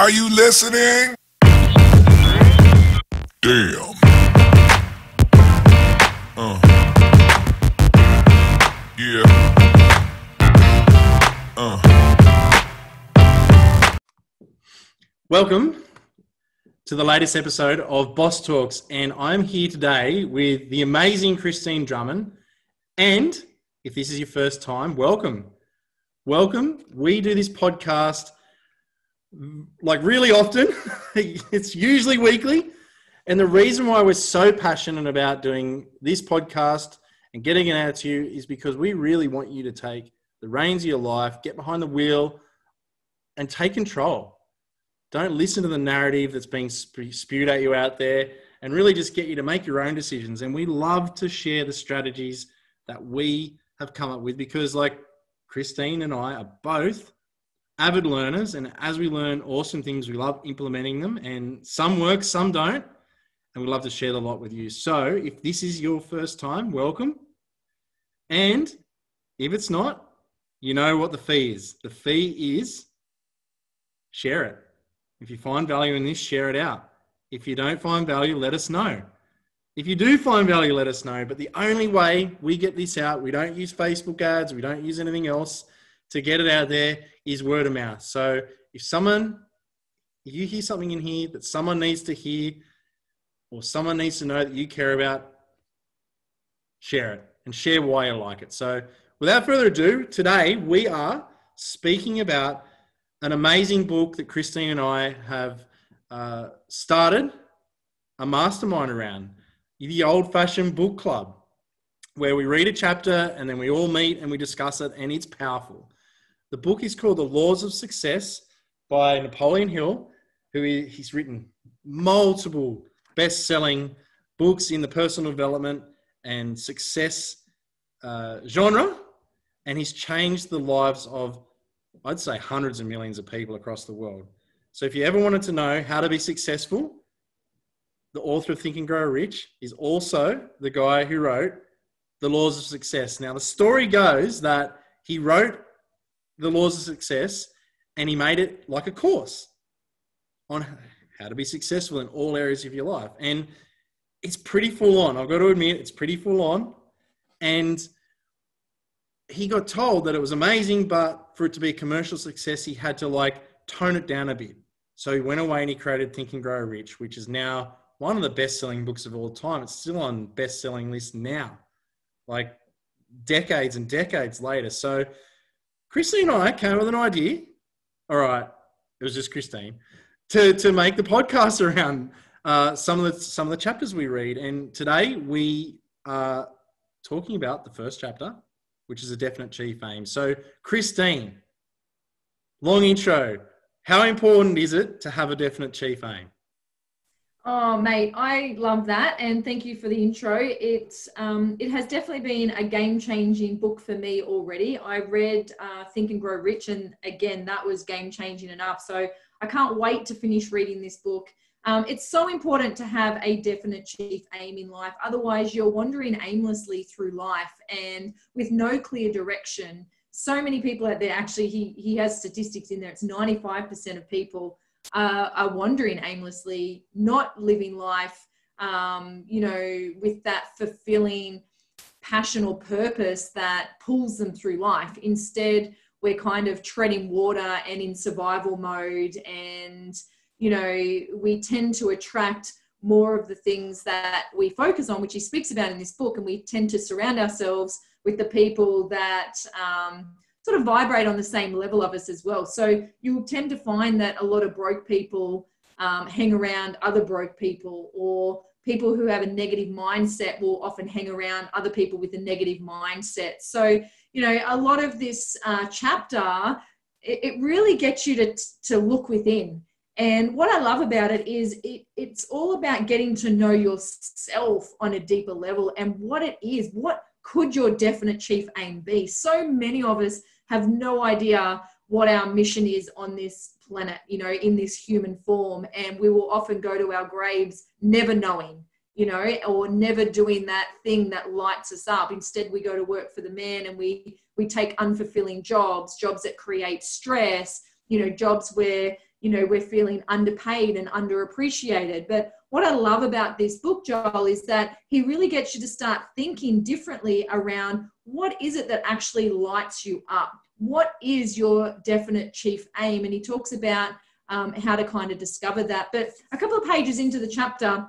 Are you listening? Damn. Uh. Yeah. Uh. Welcome to the latest episode of Boss Talks, and I'm here today with the amazing Kristine Drummond. And if this is your first time, welcome. Welcome. We do this podcast like really often, it's usually weekly. And the reason why we're so passionate about doing this podcast and getting it out to you is because we really want you to take the reins of your life, get behind the wheel, and take control. Don't listen to the narrative that's being spewed at you out there and really just get you to make your own decisions. And we love to share the strategies that we have come up with because, like Kristine and I, are both avid learners. And as we learn awesome things, we love implementing them. And some work, some don't. And we love to share the lot with you. So if this is your first time, welcome. And if it's not, you know what the fee is. The fee is share it. If you find value in this, share it out. If you don't find value, let us know. If you do find value, let us know. But the only way we get this out, we don't use Facebook ads, we don't use anything else to get it out there, is word of mouth. So if someone, if you hear something in here that someone needs to hear, or someone needs to know that you care about, share it and share why you like it. So without further ado, today we are speaking about an amazing book that Kristine and I have uh, started a mastermind around the old fashioned book club where we read a chapter and then we all meet and we discuss it and it's powerful. The book is called The Laws of Success by Napoleon Hill, who he's written multiple best selling books in the personal development and success uh, genre. And he's changed the lives of, I'd say, hundreds of millions of people across the world. So if you ever wanted to know how to be successful, the author of Think and Grow Rich is also the guy who wrote The Laws of Success. Now, the story goes that he wrote The Laws of Success and he made it like a course on how to be successful in all areas of your life. And it's pretty full on. I've got to admit, it's pretty full on. And he got told that it was amazing, but for it to be a commercial success, he had to like tone it down a bit. So he went away and he created Think and Grow Rich, which is now one of the best-selling books of all time. It's still on best-selling list now, like decades and decades later. So Kristine and I came up with an idea. All right, it was just Kristine to to make the podcast around uh, some of the some of the chapters we read. And today we are talking about the first chapter, which is a definite chief aim. So Kristine, long intro. How important is it to have a definite chief aim? Oh, mate, I love that, and thank you for the intro. It's um, it has definitely been a game changing book for me already. I read uh, Think and Grow Rich, and again, that was game changing enough. So I can't wait to finish reading this book. Um, it's so important to have a definite chief aim in life. Otherwise, you're wandering aimlessly through life and with no clear direction. So many people out there, actually, he, he has statistics in there. It's 95% of people uh, are wandering aimlessly, not living life, um, you know, with that fulfilling passion or purpose that pulls them through life. Instead, we're kind of treading water and in survival mode, and you know, we tend to attract more of the things that we focus on, which he speaks about in this book, and we tend to surround ourselves with the people that um, sort of vibrate on the same level of us as well. So you'll tend to find that a lot of broke people um, hang around other broke people, or people who have a negative mindset will often hang around other people with a negative mindset. So, you know, a lot of this uh, chapter, it, it really gets you to, to look within. And what I love about it is it, it's all about getting to know yourself on a deeper level and what it is. What could your definite chief aim be? So many of us have no idea what our mission is on this planet, you know, in this human form. And we will often go to our graves never knowing, you know, or never doing that thing that lights us up. Instead, we go to work for the man and we we take unfulfilling jobs, jobs that create stress, you know, jobs where you know we're feeling underpaid and underappreciated. But what i love about this book joel is that he really gets you to start thinking differently around what is it that actually lights you up? What is your definite chief aim? And he talks about um, how to kind of discover that. But a couple of pages into the chapter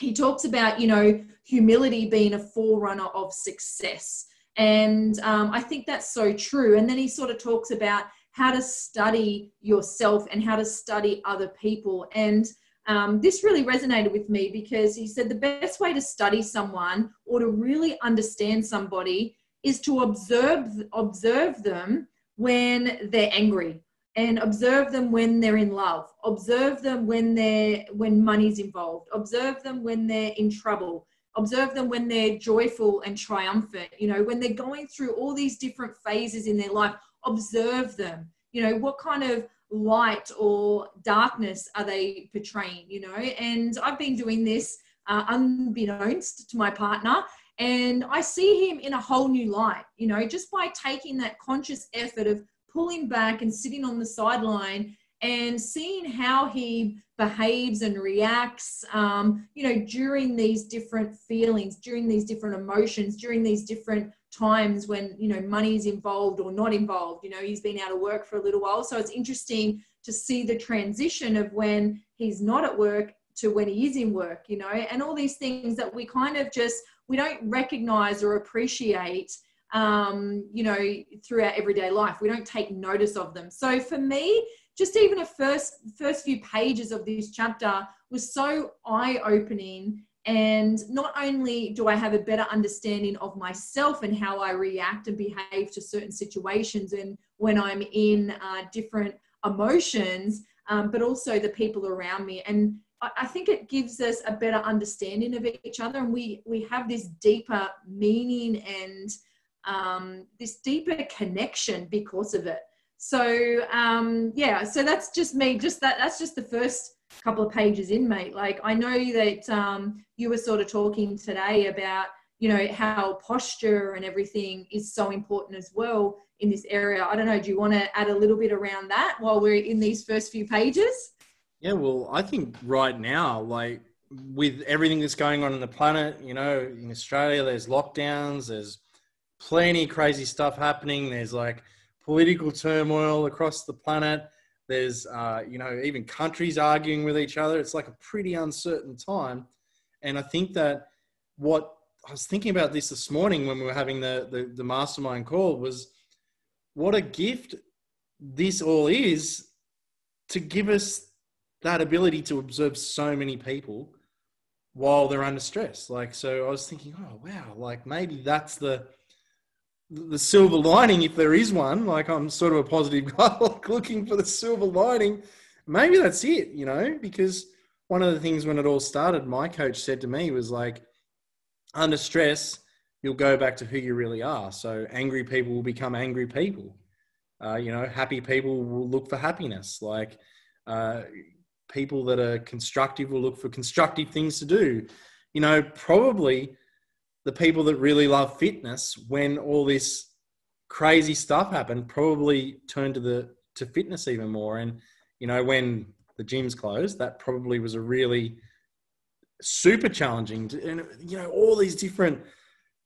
he talks about you know humility being a forerunner of success. And um, i think that's so true. And then he sort of talks about how to study yourself and how to study other people. And um, this really resonated with me because he said the best way to study someone or to really understand somebody is to observe observe them when they're angry and observe them when they're in love. Observe them when they're when money's involved. Observe them when they're in trouble. Observe them when they're joyful and triumphant you know when they're going through all these different phases in their life observe them? You know what kind of light or darkness are they portraying you know? And i've been doing this uh, unbeknownst to my partner and i see him in a whole new light you know just by taking that conscious effort of pulling back and sitting on the sideline and seeing how he behaves and reacts um, you know during these different feelings during these different emotions during these different times when you know money is involved or not involved you know he's been out of work for a little while. So it's interesting to see the transition of when he's not at work to when he is in work you know and all these things that we kind of just we don't recognize or appreciate um, you know through our everyday life. We don't take notice of them. So for me just even a first first few pages of this chapter was so eye opening and not only do I have a better understanding of myself and how I react and behave to certain situations and when I'm in uh, different emotions, um, but also the people around me. And I, I think it gives us a better understanding of each other. And we, we have this deeper meaning and um, this deeper connection because of it. So um, yeah, so that's just me. Just that. That's just the first couple of pages in, mate. Like I know that um, you were sort of talking today about you know how posture and everything is so important as well in this area. I don't know. Do you want to add a little bit around that while we're in these first few pages? Yeah, well, I think right now, like with everything that's going on in the planet, you know, in Australia, there's lockdowns, there's plenty crazy stuff happening. There's like political turmoil across the planet. There's, uh, you know, even countries arguing with each other. It's like a pretty uncertain time. And I think that what I was thinking about this this morning when we were having the, the, the mastermind call was what a gift this all is to give us that ability to observe so many people while they're under stress. Like, so I was thinking, oh, wow, like maybe that's the, the silver lining, if there is one, like I'm sort of a positive guy, looking for the silver lining. Maybe that's it, you know, because one of the things when it all started, my coach said to me was like, under stress, you'll go back to who you really are. So angry people will become angry people. Uh, you know, happy people will look for happiness. Like uh, people that are constructive will look for constructive things to do. You know, probably the people that really love fitness when all this crazy stuff happened probably turned to the to fitness even more. And you know when the gyms closed that probably was a really super challenging to, and you know all these different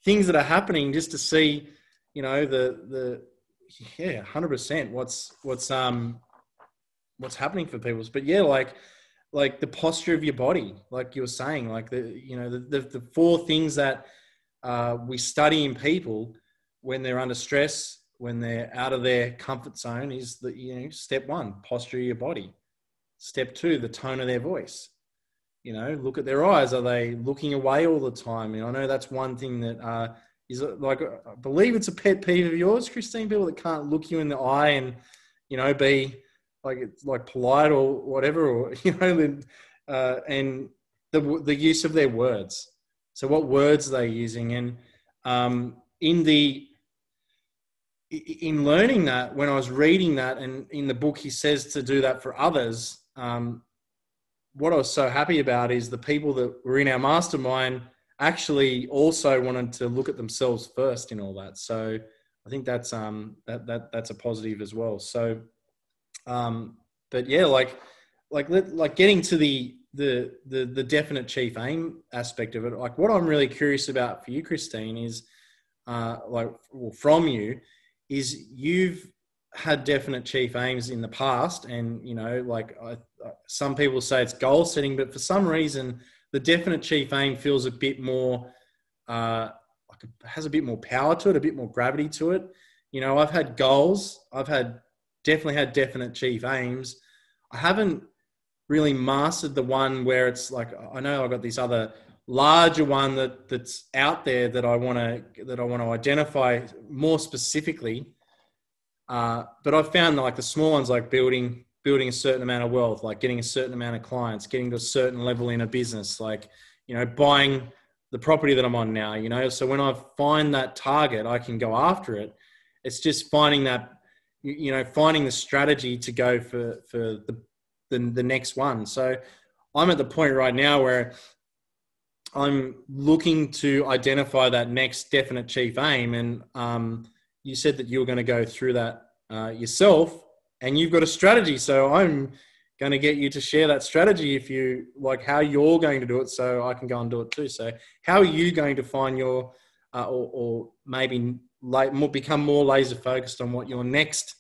things that are happening just to see you know the the yeah 100% what's what's um what's happening for people. But yeah like like the posture of your body like you were saying like the you know the, the, the four things that uh, we study in people when they're under stress, when they're out of their comfort zone, is that you know step one, posture your body. Step two, the tone of their voice. You know, look at their eyes. Are they looking away all the time? And I know that's one thing that uh, is like I believe it's a pet peeve of yours, Kristine. People that can't look you in the eye and you know be like it's like polite or whatever, or you know, uh, and the the use of their words so what words are they using? And um, in the in learning that, when I was reading that, and in the book he says to do that for others. Um, what I was so happy about is the people that were in our mastermind actually also wanted to look at themselves first in all that. So I think that's um, that that that's a positive as well. So um, but yeah, like like like getting to the the the the definite chief aim aspect of it. Like what I'm really curious about for you, Kristine, is uh, like well, from you is you've had definite chief aims in the past, and you know, like I, some people say it's goal setting, but for some reason, the definite chief aim feels a bit more uh, like it has a bit more power to it, a bit more gravity to it. You know, I've had goals, I've had definitely had definite chief aims. I haven't really mastered the one where it's like I know I've got this other larger one that that's out there that I want to that I want to identify more specifically. Uh, but I've found like the small ones, like building building a certain amount of wealth, like getting a certain amount of clients, getting to a certain level in a business, like you know buying the property that I'm on now. You know, so when I find that target, I can go after it. It's just finding that you know finding the strategy to go for for the the, the next one. So I'm at the point right now where I'm looking to identify that next definite chief aim. And um, you said that you were going to go through that uh, yourself, and you've got a strategy. So I'm going to get you to share that strategy if you like how you're going to do it, so I can go and do it too. So how are you going to find your uh, or, or, maybe like more, become more laser focused on what your next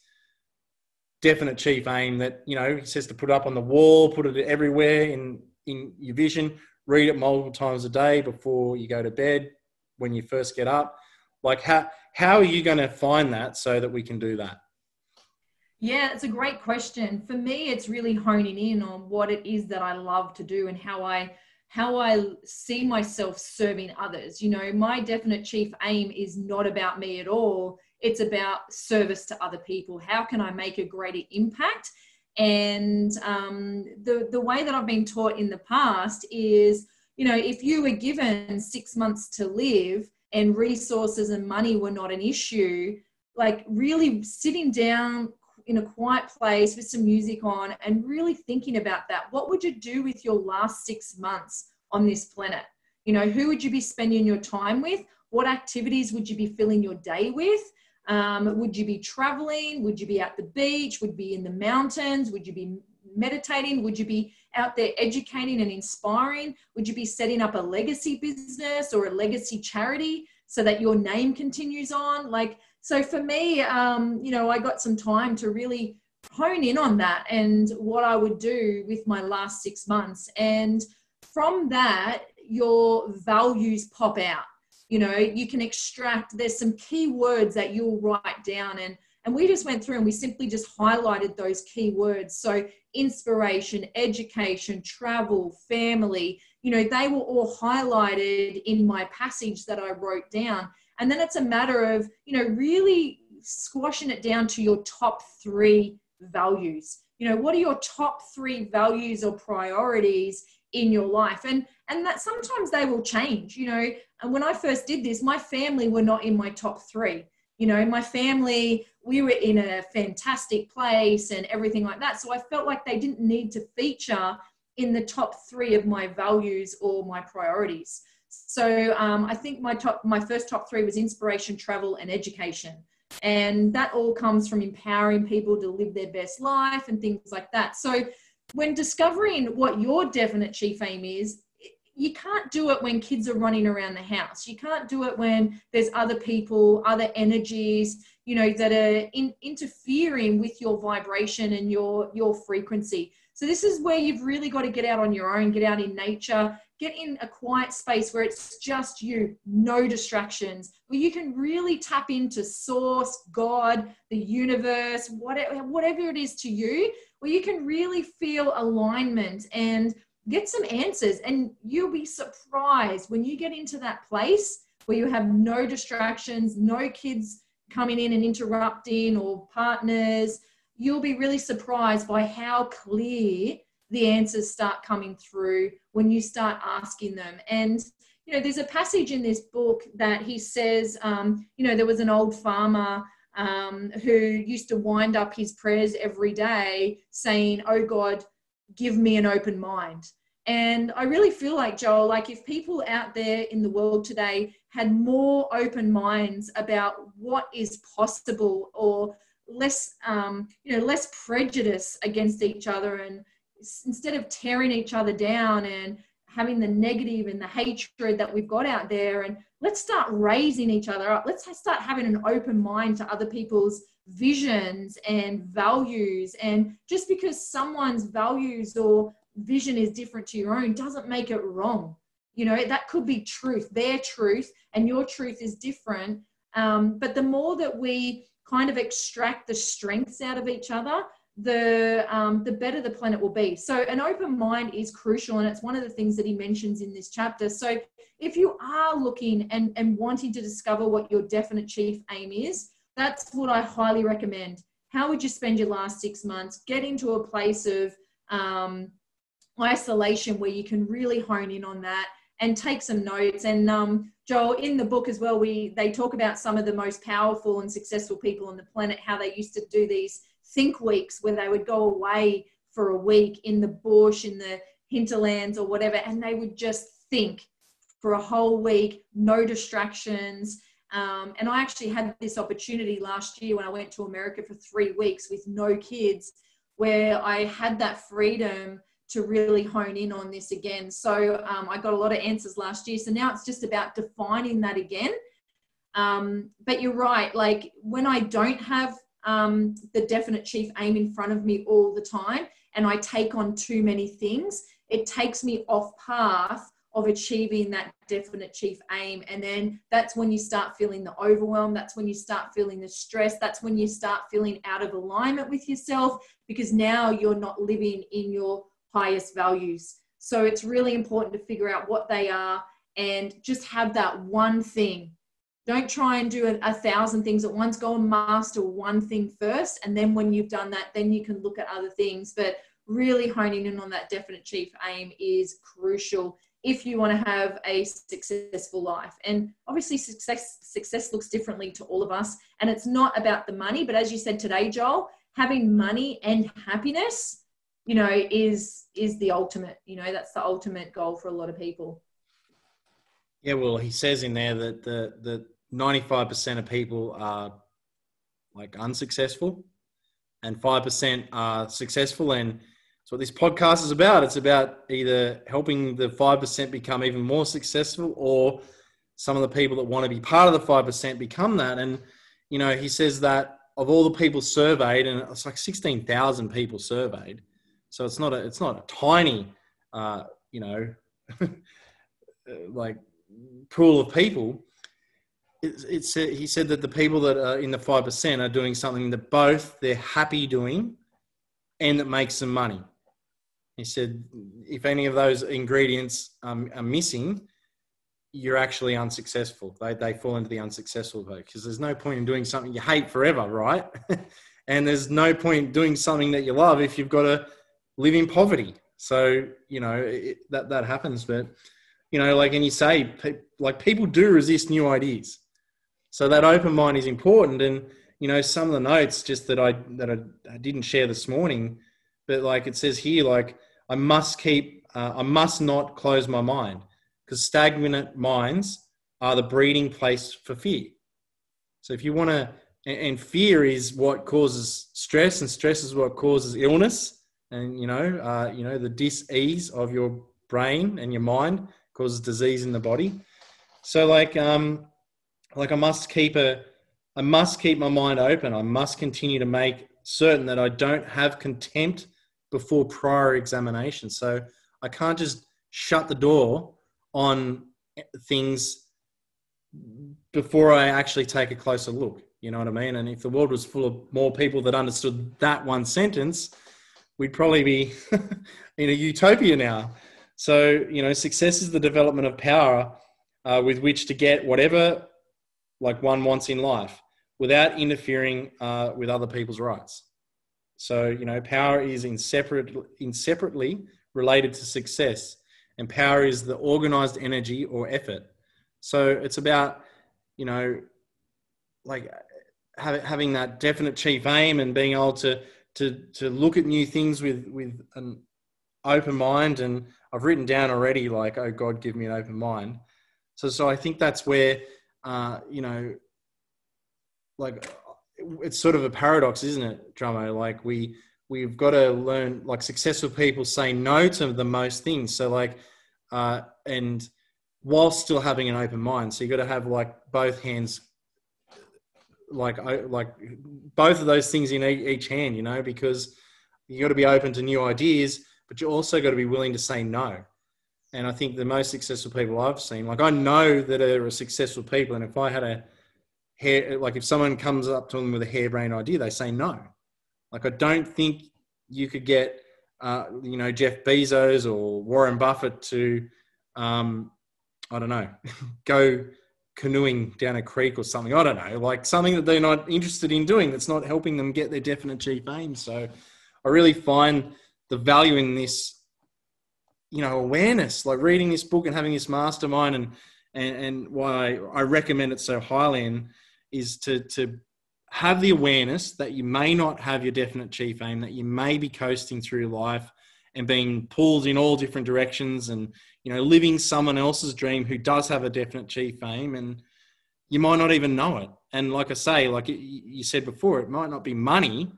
definite chief aim that you know he says to put it up on the wall, put it everywhere in in your vision, read it multiple times a day before you go to bed, when you first get up. Like how how are you going to find that so that we can do that? Yeah, it's a great question. For me, it's really honing in on what it is that I love to do and how I how I see myself serving others. You know, my definite chief aim is not about me at all it's about service to other people. How can I make a greater impact? And um, the, the way that I've been taught in the past is, you know, if you were given six months to live and resources and money were not an issue, like really sitting down in a quiet place with some music on and really thinking about that. What would you do with your last six months on this planet? You know, who would you be spending your time with? What activities would you be filling your day with? Um, would you be traveling? Would you be at the beach? Would be in the mountains? Would you be meditating? Would you be out there educating and inspiring? Would you be setting up a legacy business or a legacy charity so that your name continues on? Like, so for me, um, you know, I got some time to really hone in on that and what I would do with my last six months. And from that, your values pop out you know you can extract there's some key words that you'll write down. And and we just went through and we simply just highlighted those key words. So inspiration education travel family you know they were all highlighted in my passage that i wrote down. And then it's a matter of you know really squashing it down to your top three values. You know what are your top three values or priorities in your life? And and that sometimes they will change you know. And when i first did this my family were not in my top three. You know my family we were in a fantastic place and everything like that. So i felt like they didn't need to feature in the top three of my values or my priorities. So um, i think my top my first top three was inspiration travel and education. And that all comes from empowering people to live their best life and things like that. So when discovering what your definite chief aim is, you can't do it when kids are running around the house. You can't do it when there's other people, other energies, you know, that are in, interfering with your vibration and your your frequency. So this is where you've really got to get out on your own, get out in nature, get in a quiet space where it's just you, no distractions, where you can really tap into source, God, the universe, whatever, whatever it is to you, where you can really feel alignment and get some answers. And you'll be surprised when you get into that place where you have no distractions, no kids coming in and interrupting or partners. You'll be really surprised by how clear the answers start coming through when you start asking them. And, you know, there's a passage in this book that he says, um, you know, there was an old farmer um, who used to wind up his prayers every day saying, Oh God, give me an open mind. And I really feel like, Joel, like if people out there in the world today had more open minds about what is possible or less um, you know less prejudice against each other and instead of tearing each other down and having the negative and the hatred that we've got out there. And let's start raising each other up. Let's start having an open mind to other people's visions and values. And just because someone's values or vision is different to your own doesn't make it wrong. You know that could be truth their truth and your truth is different. Um, but the more that we kind of extract the strengths out of each other the um, the better the planet will be. So an open mind is crucial, and it's one of the things that he mentions in this chapter. So if you are looking and and wanting to discover what your definite chief aim is, that's what I highly recommend. How would you spend your last six months? Get into a place of um, isolation where you can really hone in on that and take some notes. And um, Joel, in the book as well, we they talk about some of the most powerful and successful people on the planet, how they used to do these think weeks where they would go away for a week in the bush, in the hinterlands or whatever, and they would just think for a whole week, no distractions. Um, and I actually had this opportunity last year when I went to America for three weeks with no kids, where I had that freedom to really hone in on this again. So um, I got a lot of answers last year. So now it's just about defining that again. Um, but you're right, like when I don't have um, the definite chief aim in front of me all the time and I take on too many things, it takes me off path of achieving that definite chief aim. And then that's when you start feeling the overwhelm. That's when you start feeling the stress. That's when you start feeling out of alignment with yourself because now you're not living in your highest values. So it's really important to figure out what they are and just have that one thing don't try and do a, a, thousand things at once. Go and master one thing first. And then when you've done that, then you can look at other things. But really honing in on that definite chief aim is crucial if you want to have a successful life. And obviously success success looks differently to all of us. And it's not about the money, but as you said today, Joel, having money and happiness, you know, is is the ultimate, you know, that's the ultimate goal for a lot of people. Yeah, well, he says in there that the the 95% of people are like unsuccessful and 5% are successful. And that's what this podcast is about. It's about either helping the 5% become even more successful or some of the people that want to be part of the 5% become that. And, you know, he says that of all the people surveyed, and it's like 16,000 people surveyed. So it's not a, it's not a tiny, uh, you know, like pool of people it's, he said that the people that are in the 5% are doing something that both they're happy doing and that makes them money. He said, if any of those ingredients um, are missing, you're actually unsuccessful. They, they fall into the unsuccessful vote because there's no point in doing something you hate forever, right? and there's no point doing something that you love if you've got to live in poverty. So, you know, it, that, that happens. But, you know, like, and you say, like, people do resist new ideas so that open mind is important. And you know, some of the notes just that I that I, I didn't share this morning, but like it says here, like I must keep, uh, I must not close my mind because stagnant minds are the breeding place for fear. So if you want to, and fear is what causes stress, and stress is what causes illness, and you know, uh, you know, the dis-ease of your brain and your mind causes disease in the body. So like, um, like I must keep a I must keep my mind open. I must continue to make certain that I don't have contempt before prior examination. So I can't just shut the door on things before I actually take a closer look. You know what I mean? And if the world was full of more people that understood that one sentence, we'd probably be in a utopia now. So, you know, success is the development of power uh, with which to get whatever like one wants in life without interfering uh, with other people's rights. So, you know, power is inseparate, inseparately related to success, and power is the organized energy or effort. So, it's about, you know, like having that definite chief aim and being able to to to look at new things with with an open mind. And I've written down already, like, oh God, give me an open mind. So, so I think that's where uh, you know, like it's sort of a paradox, isn't it, Drummo? Like we we've got to learn. Like successful people say no to the most things. So like, uh, and while still having an open mind. So you got to have like both hands, like like both of those things in each hand. You know, because you got to be open to new ideas, but you also got to be willing to say no. And I think the most successful people I've seen, like I know that are successful people, and if I had a hair, like if someone comes up to them with a harebrained idea, they say no. Like I don't think you could get, uh, you know, Jeff Bezos or Warren Buffett to, um, I don't know, go canoeing down a creek or something. I don't know, like something that they're not interested in doing that's not helping them get their definite chief aim. So I really find the value in this, you know, awareness, like reading this book and having this mastermind and and, and why I recommend it so highly and is to to have the awareness that you may not have your definite chief aim, that you may be coasting through life and being pulled in all different directions and you know living someone else's dream who does have a definite chief aim and you might not even know it. And like i say like you said before it might not be money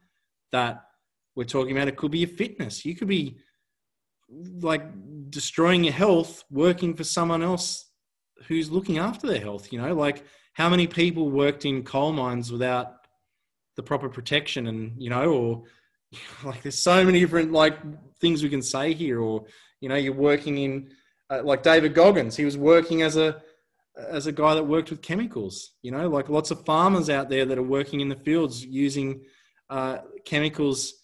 that we're talking about it could be your fitness. You could be like destroying your health working for someone else who's looking after their health you know? Like how many people worked in coal mines without the proper protection and you know or like there's so many different like things we can say here or you know you're working in uh, like david goggins he was working as a as a guy that worked with chemicals you know? Like lots of farmers out there that are working in the fields using uh, chemicals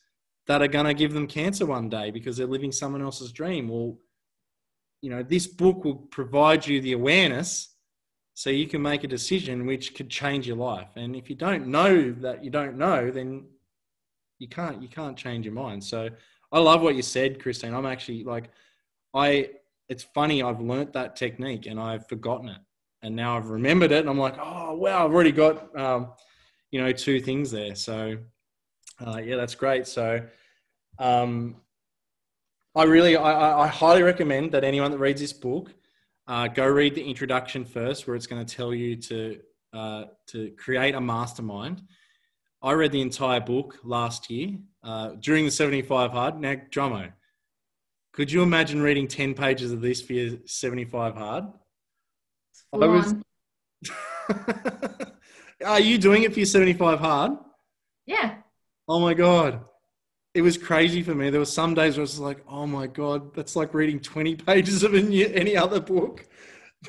that are going to give them cancer one day because they're living someone else's dream well you know this book will provide you the awareness so you can make a decision which could change your life. And if you don't know that you don't know, then you can't you can't change your mind. So I love what you said, Kristine. I'm actually like I it's funny I've learnt that technique and I've forgotten it. And now I've remembered it and I'm like, oh wow, I've already got um, you know, two things there. So uh, yeah, that's great. So um, I really I, I highly recommend that anyone that reads this book uh, go read the introduction first, where it's going to tell you to uh, to create a mastermind. I read the entire book last year uh, during the 75 hard. Now, Drummo, could you imagine reading 10 pages of this for your 75 hard? I was... Are you doing it for your 75 hard? Yeah. Oh my God it was crazy for me. There were some days where I was like, "Oh my god, that's like reading twenty pages of any other book."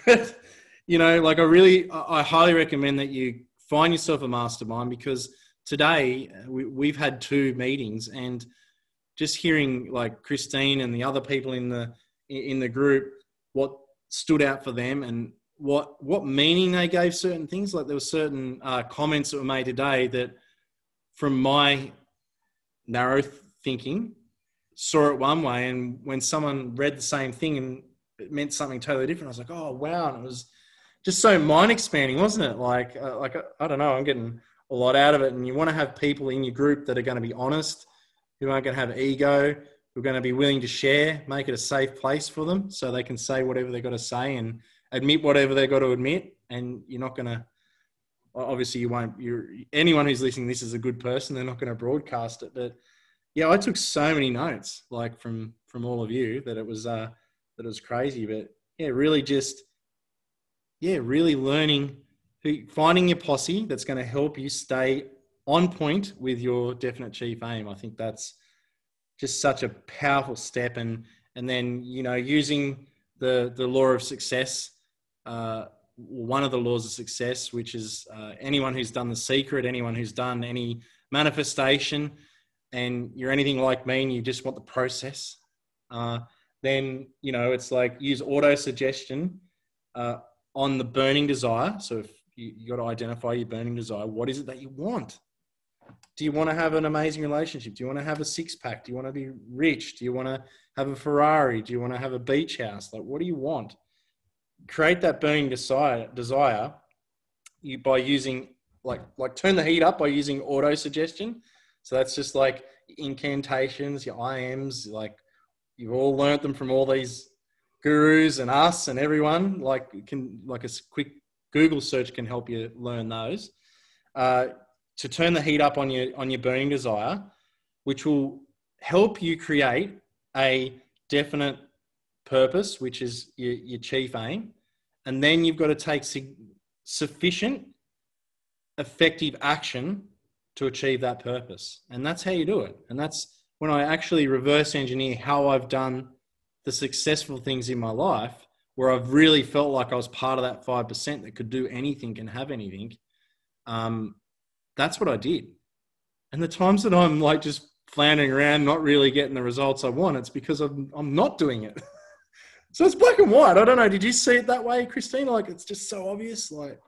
But you know, like I really, I highly recommend that you find yourself a mastermind because today we, we've had two meetings and just hearing like Kristine and the other people in the in the group what stood out for them and what what meaning they gave certain things. Like there were certain uh, comments that were made today that, from my narrow thinking, saw it one way, and when someone read the same thing and it meant something totally different, I was like, oh wow, and it was just so mind expanding, wasn't it? Like, uh, like I don't know, I'm getting a lot out of it, and you want to have people in your group that are going to be honest, who aren't going to have ego, who are going to be willing to share, make it a safe place for them, so they can say whatever they've got to say and admit whatever they've got to admit, and you're not going to obviously you won't you anyone who's listening this is a good person they're not going to broadcast it but yeah i took so many notes like from from all of you that it was uh that it was crazy but yeah really just yeah really learning who finding your posse that's going to help you stay on point with your definite chief aim. I think that's just such a powerful step and and then you know using the the law of success uh one of the laws of success, which is uh, anyone who's done the secret, anyone who's done any manifestation, and you're anything like me and you just want the process, uh, then you know it's like use auto suggestion uh, on the burning desire. So if you, you got to identify your burning desire, what is it that you want? Do you want to have an amazing relationship? Do you want to have a six pack? Do you want to be rich? Do you want to have a Ferrari? Do you want to have a beach house? Like, what do you want? Create that burning desire desire you by using like like turn the heat up by using auto suggestion so that's just like incantations your iams like you've all learned them from all these gurus and us and everyone. Like can like a quick google search can help you learn those. Uh, to turn the heat up on your on your burning desire, which will help you create a definite purpose, which is your, your chief aim, and then you've got to take sufficient effective action to achieve that purpose, and that's how you do it. And that's when I actually reverse engineer how I've done the successful things in my life, where I've really felt like I was part of that five percent that could do anything and have anything. Um, that's what I did. And the times that I'm like just floundering around, not really getting the results I want, it's because I'm, I'm not doing it. so it's black and white. I don't know. Did you see it that way, Christina? Like it's just so obvious. Like,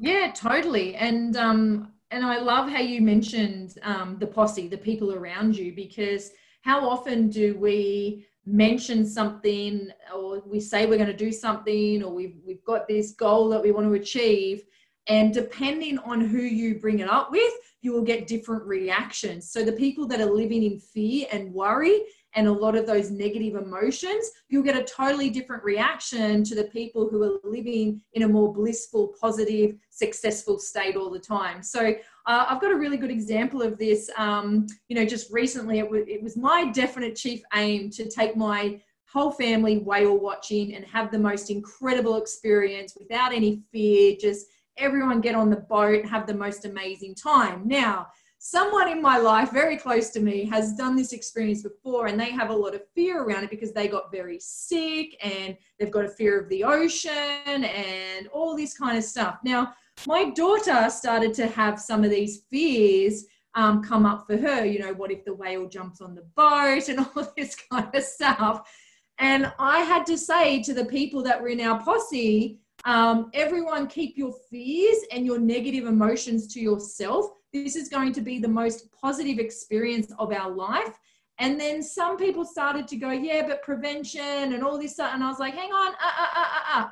yeah, totally. And um, and I love how you mentioned um, the posse, the people around you, because how often do we mention something or we say we're going to do something or we've, we've got this goal that we want to achieve and depending on who you bring it up with, you will get different reactions. So the people that are living in fear and worry and a lot of those negative emotions, you'll get a totally different reaction to the people who are living in a more blissful, positive, successful state all the time. So uh, I've got a really good example of this. Um, you know, just recently, it, w- it was my definite chief aim to take my whole family whale watching and have the most incredible experience without any fear, just everyone get on the boat, have the most amazing time. Now, someone in my life very close to me has done this experience before and they have a lot of fear around it because they got very sick and they've got a fear of the ocean and all this kind of stuff. Now, my daughter started to have some of these fears um, come up for her. You know, what if the whale jumps on the boat and all this kind of stuff. And I had to say to the people that were in our posse, um, everyone, keep your fears and your negative emotions to yourself. This is going to be the most positive experience of our life. And then some people started to go, yeah, but prevention and all this. And I was like, hang on, uh, uh, uh, uh, uh.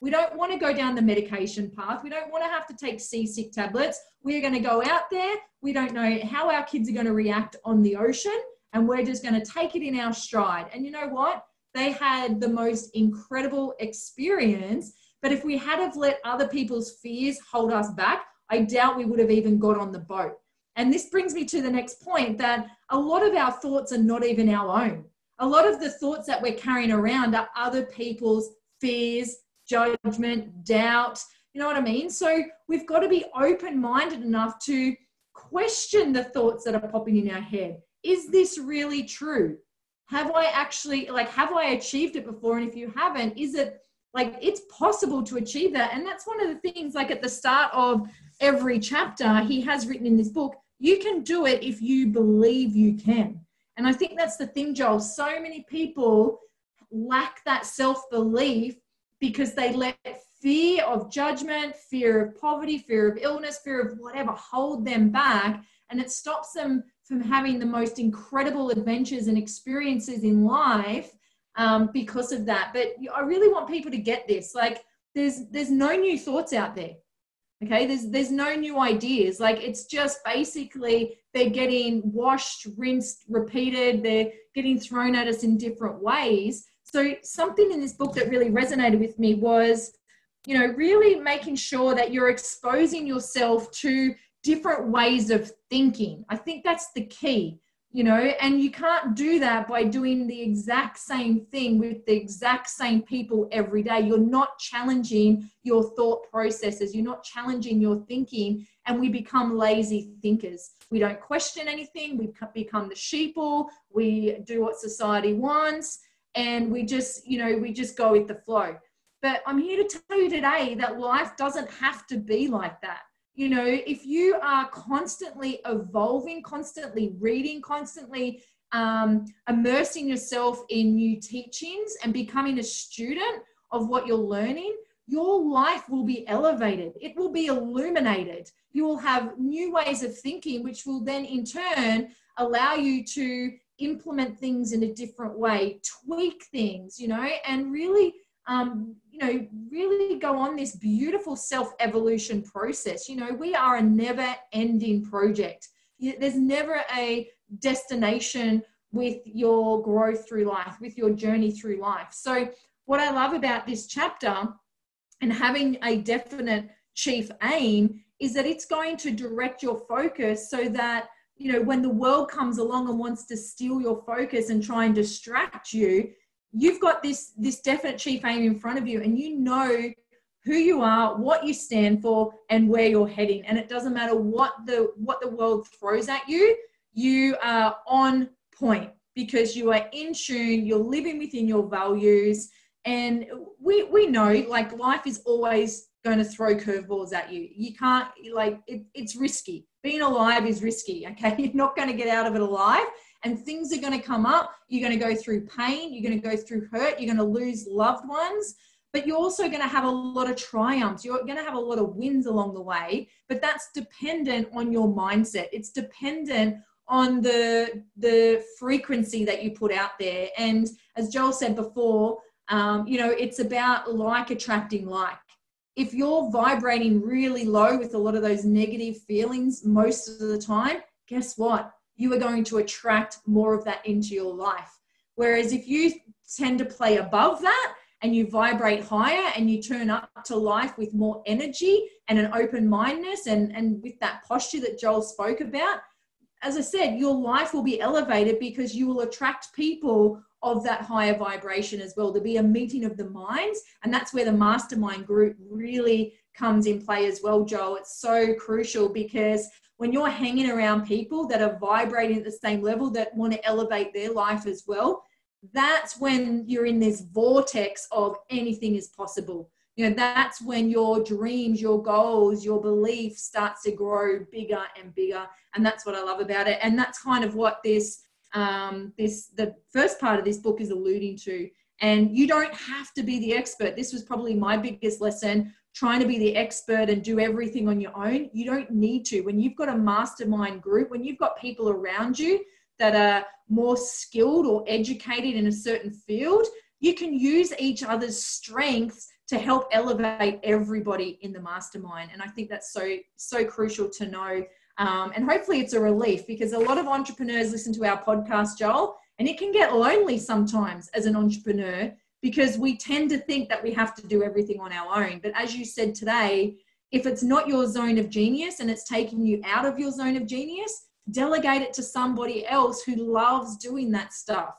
We don't want to go down the medication path. We don't want to have to take seasick tablets. We're going to go out there. We don't know how our kids are going to react on the ocean. And we're just going to take it in our stride. And you know what? They had the most incredible experience but if we had have let other people's fears hold us back, I doubt we would have even got on the boat. And this brings me to the next point that a lot of our thoughts are not even our own. A lot of the thoughts that we're carrying around are other people's fears, judgment, doubt. You know what I mean? So we've got to be open minded enough to question the thoughts that are popping in our head. Is this really true? Have I actually, like, have I achieved it before? And if you haven't, is it like it's possible to achieve that. And that's one of the things like at the start of every chapter he has written in this book you can do it if you believe you can. And i think that's the thing joel. So many people lack that self-belief because they let fear of judgment fear of poverty fear of illness fear of whatever hold them back. And it stops them from having the most incredible adventures and experiences in life um, because of that. But I really want people to get this. Like, there's there's no new thoughts out there. Okay, there's there's no new ideas. Like it's just basically they're getting washed, rinsed, repeated. They're getting thrown at us in different ways. So something in this book that really resonated with me was, you know, really making sure that you're exposing yourself to different ways of thinking. I think that's the key you know and you can't do that by doing the exact same thing with the exact same people every day. You're not challenging your thought processes. You're not challenging your thinking and we become lazy thinkers. We don't question anything. We become the sheeple we do what society wants and we just you know we just go with the flow. But i'm here to tell you today that life doesn't have to be like that you know if you are constantly evolving constantly reading constantly um, immersing yourself in new teachings and becoming a student of what you're learning your life will be elevated. It will be illuminated. You will have new ways of thinking which will then in turn allow you to implement things in a different way tweak things you know and really um, you know, really go on this beautiful self evolution process. You know, we are a never ending project. There's never a destination with your growth through life, with your journey through life. So, what I love about this chapter and having a definite chief aim is that it's going to direct your focus so that you know when the world comes along and wants to steal your focus and try and distract you you've got this this definite chief aim in front of you and you know who you are what you stand for and where you're heading. And it doesn't matter what the what the world throws at you you are on point because you are in tune you're living within your values. And we we know like life is always going to throw curveballs at you. You can't like it, it's risky. Being alive is risky okay? You're not going to get out of it alive and things are going to come up. You're going to go through pain, you're going to go through hurt, you're going to lose loved ones, but you're also going to have a lot of triumphs. You're going to have a lot of wins along the way, but that's dependent on your mindset. It's dependent on the the frequency that you put out there. And as Joel said before, um, you know, it's about like attracting like. If you're vibrating really low with a lot of those negative feelings most of the time, guess what? You are going to attract more of that into your life. Whereas if you tend to play above that and you vibrate higher and you turn up to life with more energy and an open mindedness and, and with that posture that Joel spoke about, as I said, your life will be elevated because you will attract people of that higher vibration as well. There'll be a meeting of the minds. And that's where the mastermind group really comes in play as well, Joel. It's so crucial because when you're hanging around people that are vibrating at the same level that want to elevate their life as well, that's when you're in this vortex of anything is possible. You know, that's when your dreams, your goals, your beliefs starts to grow bigger and bigger. And that's what I love about it. And that's kind of what this um, this the first part of this book is alluding to. And you don't have to be the expert. This was probably my biggest lesson trying to be the expert and do everything on your own. You don't need to. When you've got a mastermind group, when you've got people around you that are more skilled or educated in a certain field, you can use each other's strengths to help elevate everybody in the mastermind. And I think that's so, so crucial to know. Um, and hopefully it's a relief because a lot of entrepreneurs listen to our podcast, Joel, and it can get lonely sometimes as an entrepreneur because we tend to think that we have to do everything on our own. But as you said today, if it's not your zone of genius and it's taking you out of your zone of genius, delegate it to somebody else who loves doing that stuff.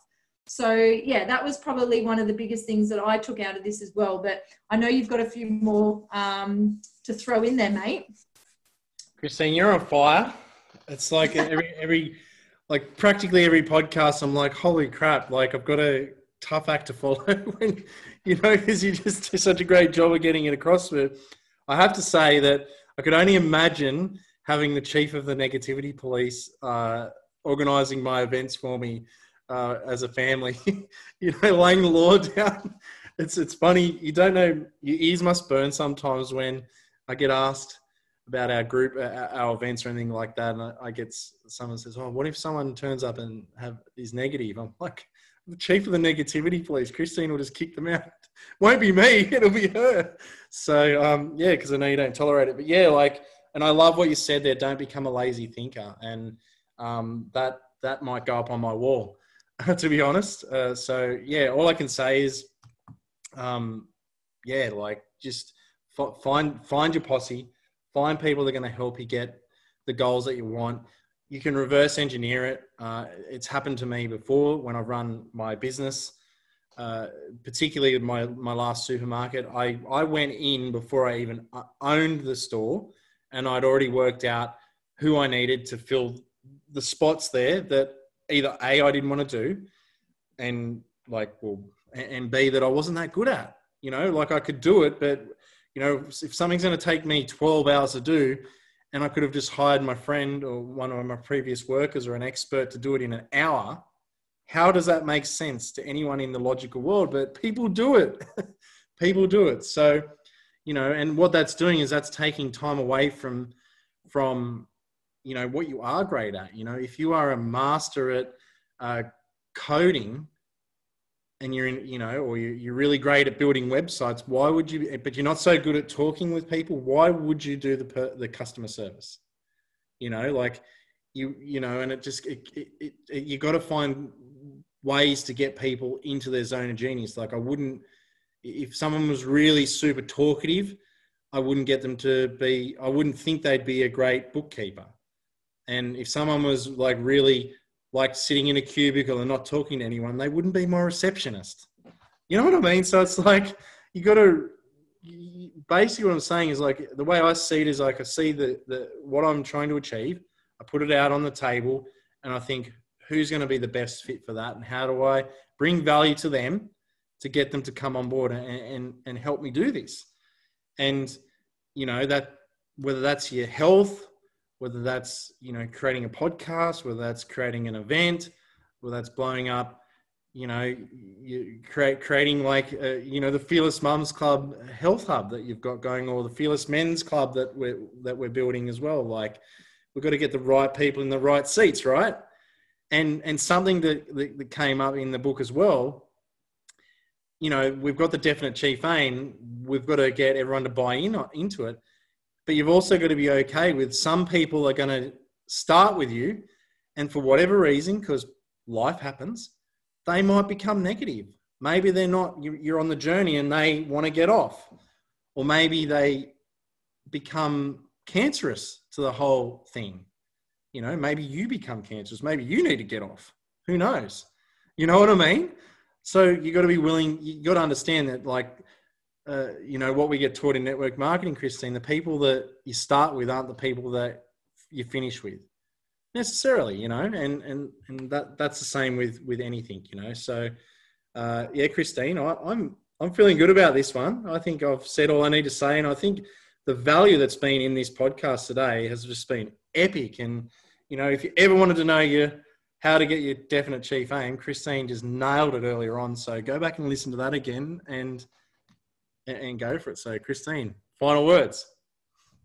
So, yeah, that was probably one of the biggest things that I took out of this as well. But I know you've got a few more um, to throw in there, mate. Kristine, you're on fire. It's like every, every, like practically every podcast, I'm like, holy crap, like I've got to tough act to follow when you know because you just do such a great job of getting it across. But I have to say that I could only imagine having the chief of the negativity police uh, organizing my events for me uh, as a family. you know, laying the law down. It's it's funny. You don't know. Your ears must burn sometimes when I get asked about our group, our events, or anything like that, and I get someone says, "Oh, what if someone turns up and have is negative?" I'm like, chief of the negativity police, Kristine will just kick them out. Won't be me, it'll be her. So um, yeah, because I know you don't tolerate it. But yeah, like, and I love what you said there. Don't become a lazy thinker, and um, that that might go up on my wall, to be honest. Uh, so yeah, all I can say is, um, yeah, like just f- find find your posse, find people that are going to help you get the goals that you want you can reverse engineer it. Uh, it's happened to me before when I've run my business, uh, particularly my, my last supermarket. I, I went in before I even uh, owned the store and I'd already worked out who I needed to fill the spots there that either A, I didn't want to do, and like, well, and B, that I wasn't that good at. You know, like I could do it, but, you know, if something's going to take me 12 hours to do, and I could have just hired my friend or one of my previous workers or an expert to do it in an hour. How does that make sense to anyone in the logical world? But people do it. people do it. So, you know, and what that's doing is that's taking time away from from you know what you are great at. You know, if you are a master at uh, coding, and you're in, you know, or you're really great at building websites, why would you, but you're not so good at talking with people, why would you do the, the customer service? You know, like you, you know, and it just, it, it, it, you got to find ways to get people into their zone of genius. Like I wouldn't, if someone was really super talkative, I wouldn't get them to be, I wouldn't think they'd be a great bookkeeper. And if someone was like really like sitting in a cubicle and not talking to anyone, they wouldn't be my receptionist. You know what I mean? So it's like you got to basically what I'm saying is like the way I see it is like I see the, the what I'm trying to achieve. I put it out on the table and I think who's going to be the best fit for that and how do I bring value to them to get them to come on board and, and, and help me do this. And, you know, that whether that's your health, whether that's, you know, creating a podcast, whether that's creating an event, whether that's blowing up you know, you create creating like uh, you know the Fearless Mums Club Health Hub that you've got going, or the Fearless Men's Club that we're that we're building as well. Like we've got to get the right people in the right seats, right? And and something that, that, that came up in the book as well. You know, we've got the definite chief aim. We've got to get everyone to buy in into it, but you've also got to be okay with some people are going to start with you, and for whatever reason, because life happens they might become negative. Maybe they're not, you're on the journey and they want to get off. Or maybe they become cancerous to the whole thing. You know, maybe you become cancerous. Maybe you need to get off. Who knows? You know what I mean? So you got to be willing, you got to understand that, like, uh, you know, what we get taught in network marketing, Kristine, the people that you start with aren't the people that you finish with necessarily, you know, and and and that that's the same with with anything, you know. So, uh, yeah, Kristine, I, I'm I'm feeling good about this one. I think I've said all I need to say, and I think the value that's been in this podcast today has just been epic. And you know, if you ever wanted to know your how to get your definite chief aim, Kristine just nailed it earlier on. So go back and listen to that again, and and go for it. So, Kristine, final words.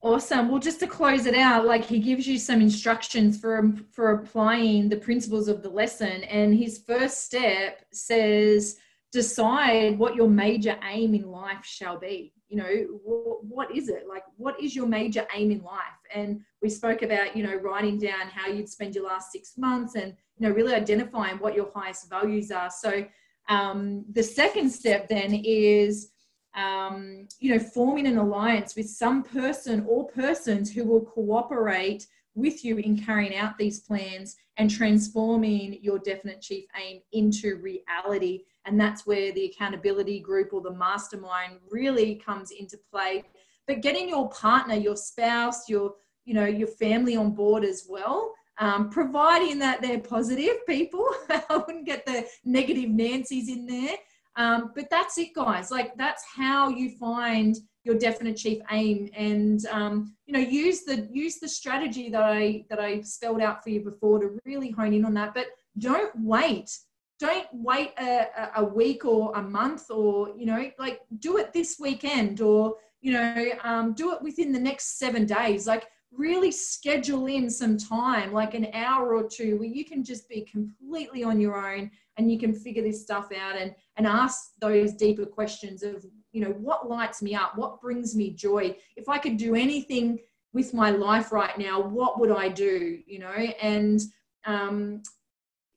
Awesome. Well, just to close it out, like he gives you some instructions for for applying the principles of the lesson, and his first step says decide what your major aim in life shall be. You know, what, what is it? Like, what is your major aim in life? And we spoke about, you know, writing down how you'd spend your last six months, and you know, really identifying what your highest values are. So, um, the second step then is um, you know, forming an alliance with some person or persons who will cooperate with you in carrying out these plans and transforming your definite chief aim into reality. And that's where the accountability group or the mastermind really comes into play. But getting your partner, your spouse, your you know your family on board as well um, providing that they're positive people. I wouldn't get the negative Nancy's in there. Um, but that's it, guys. Like that's how you find your definite chief aim, and um, you know, use the use the strategy that I that I spelled out for you before to really hone in on that. But don't wait. Don't wait a, a week or a month, or you know, like do it this weekend, or you know, um, do it within the next seven days. Like really schedule in some time, like an hour or two, where you can just be completely on your own and you can figure this stuff out and, and ask those deeper questions of, you know, what lights me up? What brings me joy? If I could do anything with my life right now, what would I do? You know, and um,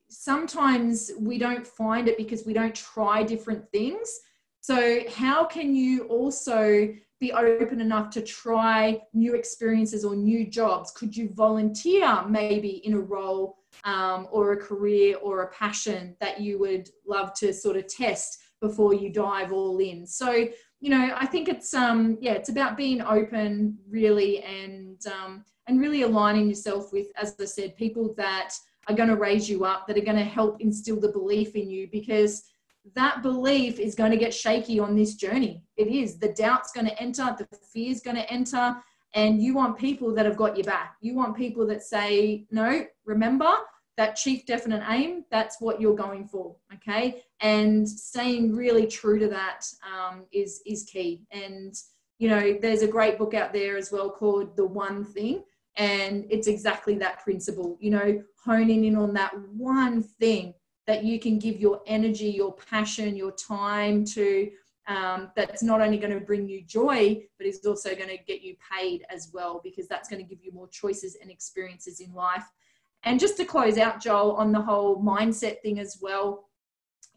sometimes we don't find it because we don't try different things. So, how can you also be open enough to try new experiences or new jobs? Could you volunteer maybe in a role um, or a career or a passion that you would love to sort of test before you dive all in? So, you know, I think it's um yeah, it's about being open really and um, and really aligning yourself with, as I said, people that are going to raise you up, that are going to help instill the belief in you because that belief is going to get shaky on this journey. It is. The doubt's going to enter, the fear's going to enter, and you want people that have got your back. You want people that say, no, remember that chief definite aim, that's what you're going for. Okay. And staying really true to that um, is is key. And, you know, there's a great book out there as well called The One Thing. And it's exactly that principle, you know, honing in on that one thing that you can give your energy, your passion, your time to um, that's not only going to bring you joy, but is also going to get you paid as well, because that's going to give you more choices and experiences in life. And just to close out, Joel, on the whole mindset thing as well,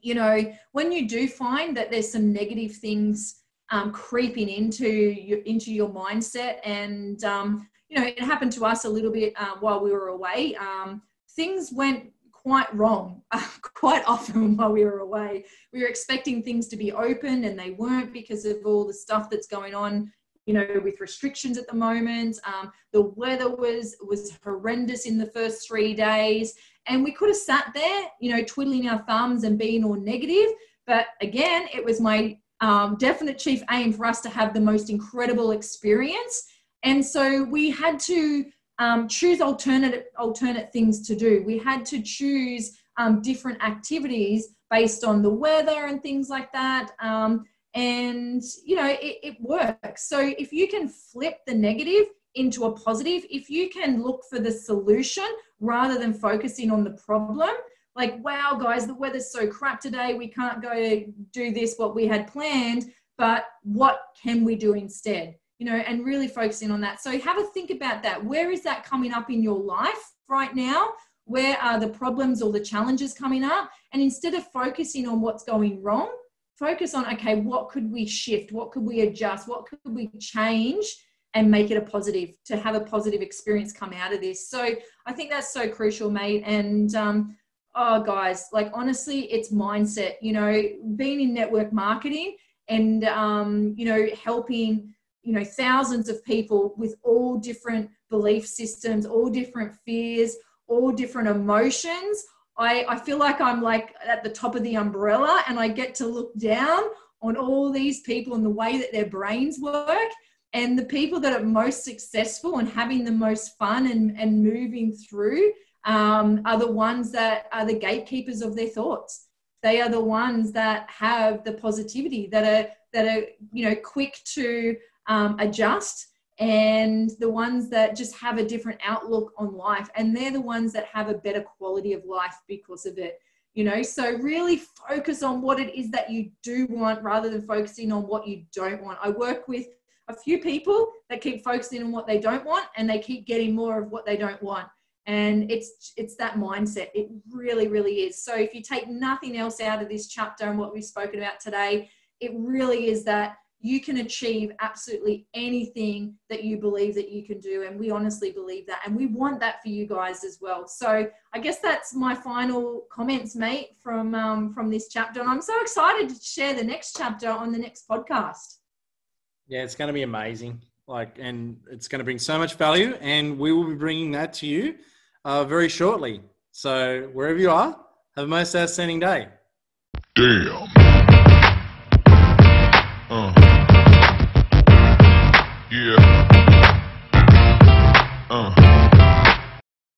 you know, when you do find that there's some negative things um, creeping into your, into your mindset. And, um, you know, it happened to us a little bit uh, while we were away. Um, things went quite wrong quite often while we were away. We were expecting things to be open and they weren't because of all the stuff that's going on you know, with restrictions at the moment. Um, the weather was was horrendous in the first three days, and we could have sat there, you know, twiddling our thumbs and being all negative. But again, it was my um, definite chief aim for us to have the most incredible experience, and so we had to um, choose alternate alternate things to do. We had to choose um, different activities based on the weather and things like that. Um, and you know it, it works so if you can flip the negative into a positive if you can look for the solution rather than focusing on the problem like wow guys the weather's so crap today we can't go do this what we had planned but what can we do instead you know and really focusing on that. So have a think about that. Where is that coming up in your life right now? Where are the problems or the challenges coming up? And instead of focusing on what's going wrong focus on okay what could we shift? What could we adjust? What could we change and make it a positive to have a positive experience come out of this? So i think that's so crucial mate. And um, oh guys like honestly it's mindset you know being in network marketing and um, you know helping you know thousands of people with all different belief systems all different fears all different emotions I, I feel like I'm like at the top of the umbrella and I get to look down on all these people and the way that their brains work. And the people that are most successful and having the most fun and, and moving through um, are the ones that are the gatekeepers of their thoughts. They are the ones that have the positivity, that are that are you know quick to um, adjust and the ones that just have a different outlook on life and they're the ones that have a better quality of life because of it you know? So really focus on what it is that you do want rather than focusing on what you don't want. I work with a few people that keep focusing on what they don't want and they keep getting more of what they don't want. And it's it's that mindset. It really really is. So if you take nothing else out of this chapter and what we've spoken about today it really is that you can achieve absolutely anything that you believe that you can do and we honestly believe that and we want that for you guys as well. So i guess that's my final comments mate from um, from this chapter and i'm so excited to share the next chapter on the next podcast. Yeah it's going to be amazing. Like and it's going to bring so much value and we will be bringing that to you uh, very shortly. So wherever you are have a most outstanding day. Damn.